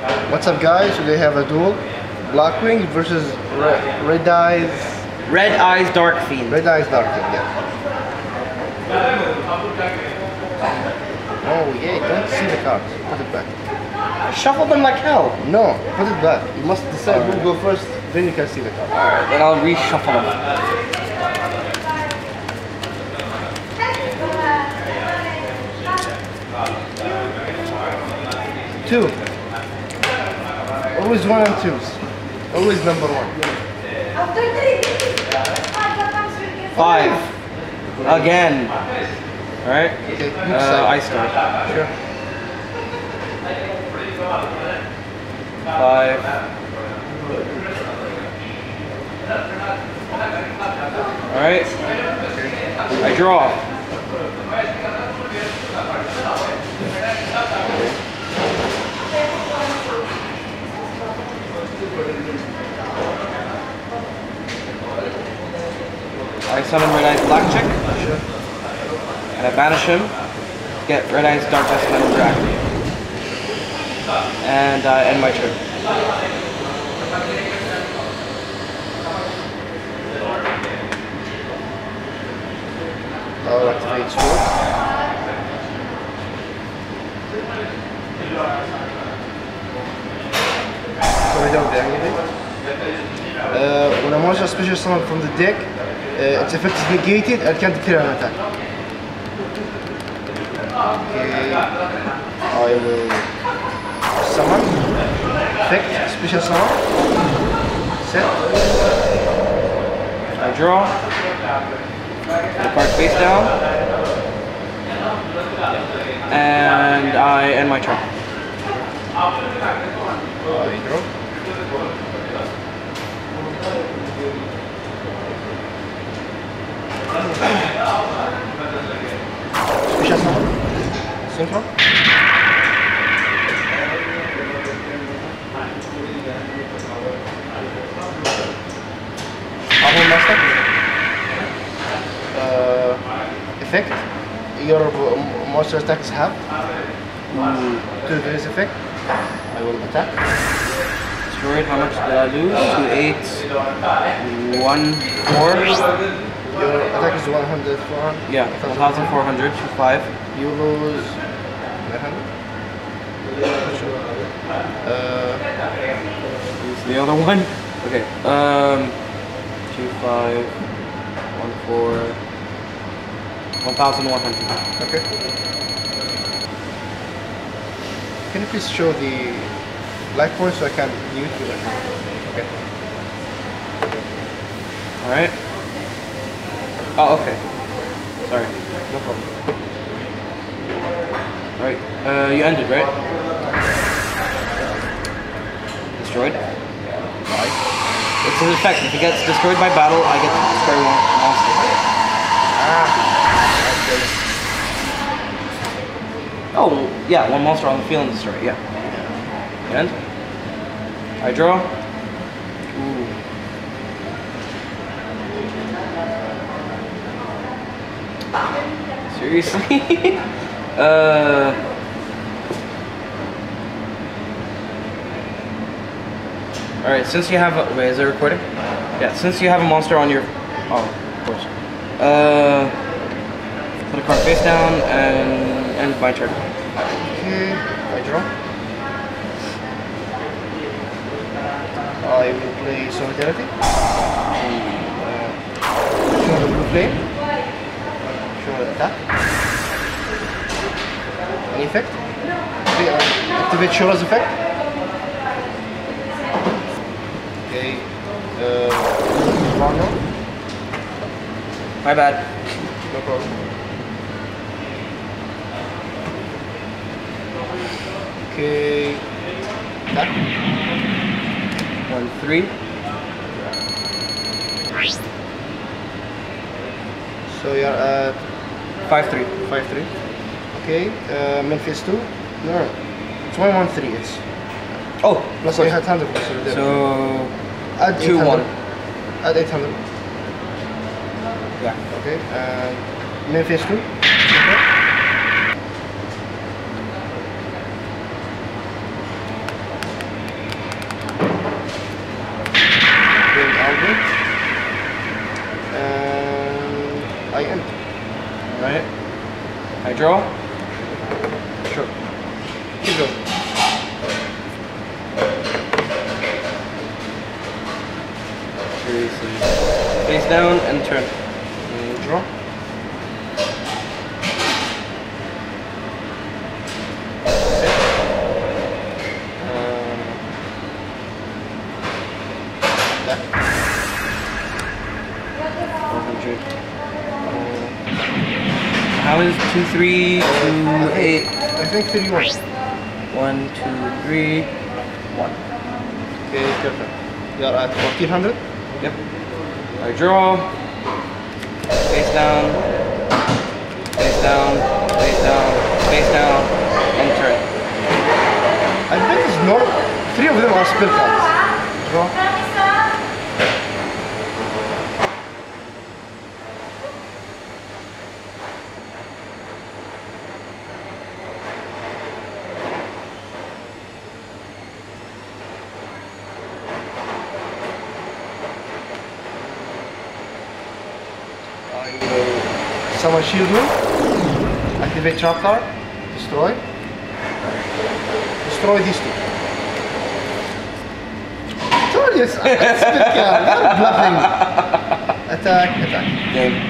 What's up, guys? Today have a duel. Blackwing versus Red, Red Eyes. Red Eyes Dark Fiend. Red Eyes Darkwing, yeah. Oh, yeah, don't see the cards. Put it back. Shuffle them like hell. No, put it back. You must decide who will go first, then you can see the cards. Alright, then I'll reshuffle them. Two. Always one and twos. Always number one. After three, five comes with you. Five. Again. Alright? Okay, Uh. I start. Sure. Five. Alright. I draw. I summon Red Eyes Black Chick, and I banish him. Get Red Eyes Darkness Metal Dragon. And uh, end my turn. I'll activate sword. So we don't deactivate. Uh, when a monster special summon from the deck, its effect is negated and can't declare an attack. Okay. I will summon. Effect, special summon. Set. I draw. The card face down. And I end my turn. I draw. Special summon. Synchro. Armor Master. Uh, effect. Your uh, monster attacks have to this effect. I will attack. Destroyed, how much did I lose? Two eights. One four. Your attack is 100, 400. Yeah, 1,400 to five. You lose 900. Uh, Use the other one. Okay. Um two five one four one thousand one hundred. okay. Can you please show the black point so I can mute you? Okay. Alright. Oh okay. Sorry. No problem. Alright. Uh you ended, right? Destroyed. It's an effect. If he gets destroyed by battle, I get to destroy one monster. Ah. Oh, yeah, one monster on the field and destroy yeah. And? I draw. Seriously? uh. Alright, since you have a, wait, is it recording? Yeah, since you have a monster on your, oh, of course. Uh, put a card face down and end my turn. Okay. I draw. I will play Solidarity. Uh, the blue flame. Show the attack. Any effect? Okay, activate Shura's effect. Okay. Uh, Varno. My bad. No problem. Okay. Attack. One, three. So you're at Five, three. 5-3. Okay, uh, Memphis 2. No, no. It's 1-1-3. It's Oh, plus you had 100 plus you're there. so add 2-1. Add 800. yeah. Okay, and Memphis 2. Okay. Draw. Sure. Keep going. Seriously. Face down and turn. Mm, Draw. Uh, Back. 400. How is two, three, two, eight? I think 31. One, two, three, one. Okay, perfect. You're at 1400. Yep. I draw. Face down. Face down. Face down. Face down. And turn. I bet it's normal. Three of them are spell cards. Draw. I summon shield one. Activate trap card. Destroy. Destroy these two. You, it's it's. You're bluffing. Attack, attack. Game.